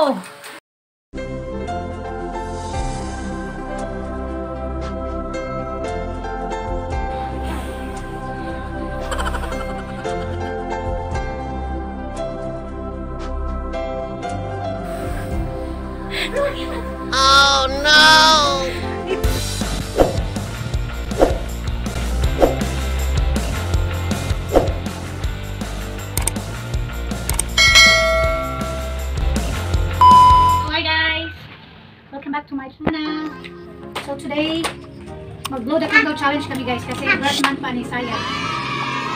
go! Oh! To my channel. So today, mag-blow the candle challenge kami guys kasi birth month pa ni Saya.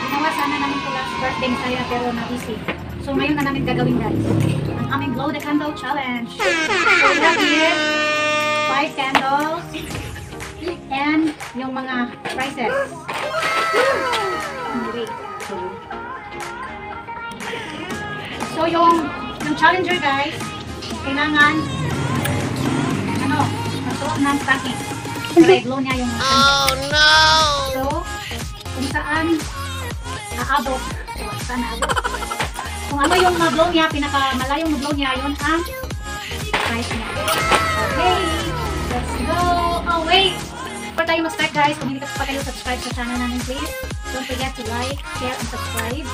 Ginawa sana namin ko last birthday ni Saya pero na-busy. So ngayon na namin gagawin guys. Ang aming blow the candle challenge. So we have here, five candles and yung mga prizes. So yung yung challenger guys, kailangan masuot ng stocking. Para i-blow niya yung. Oh no! So, kung saan aabot, o, saan aabot. Kung ano yung ma-blow niya, pinakamalayong ma-blow niya, yun ang price niya. Okay, let's go! Oh, wait! Before tayo mag-start guys, kung hindi ka pa kayo subscribe sa channel namin, please don't forget to like, share, and subscribe.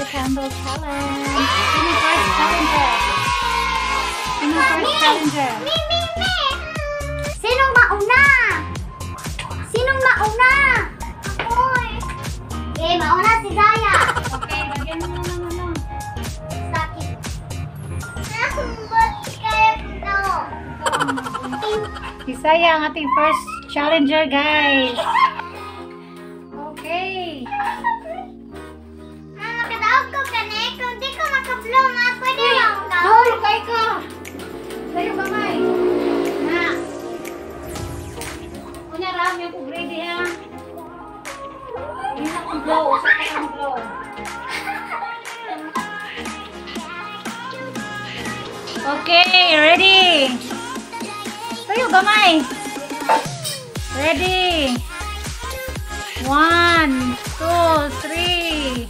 The candle challenge. Sino yung first challenger? Sino yung first challenger? Sinong mauna? Sinong mauna? Ako'y. Okay, mauna si Zaya. Okay, lagyan mo na ano. Sakit. Ba't kaya ito? Isaya ang ating first challenger, guys. Ka. Kung di ko makablow na, pwede lang ka. Hoy, kay ka. Sa'yo kamay. Na. Kunya ram yung kung ready ha. Hindi na kong blow. Sa kang blow. Okay, ready. Sa'yo gamay. Ready. One, two, three.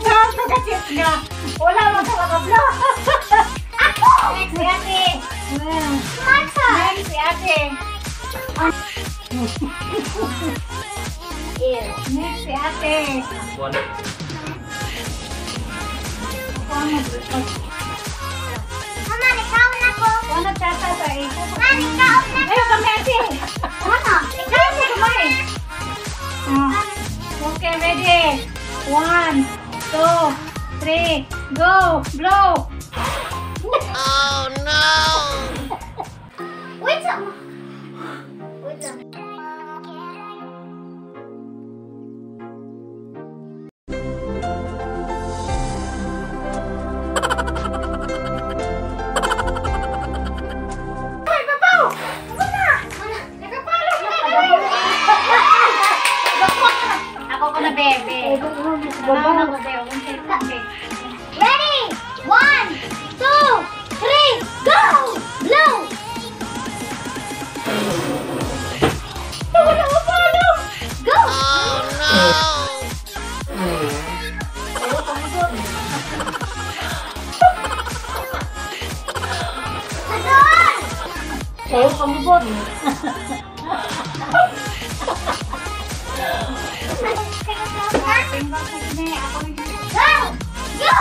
Gato ka chip nga. Wala mo sa makablo. Ako! Next si ate. Martha! Next si ate. Next si ate. Mama, nikaw na ko. Ano tata sa iko? Ma, nikaw na ko. Ayaw kami ate. Go! Blow! pamubot. Go!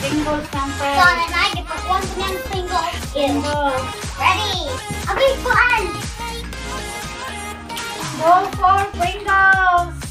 Single sample. So, and I get the one single. Single. Ready. Okay, go on. Go for Pringles.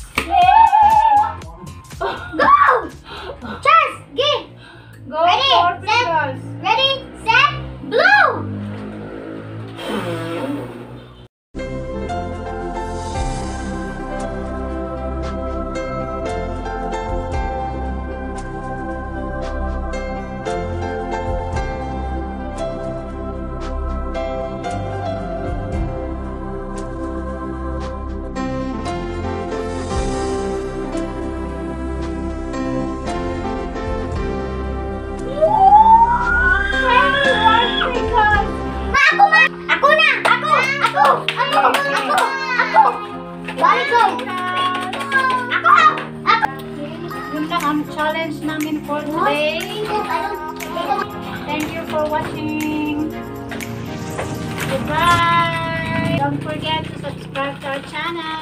challenge namin for today. Thank you for watching. Goodbye! Don't forget to subscribe to our channel.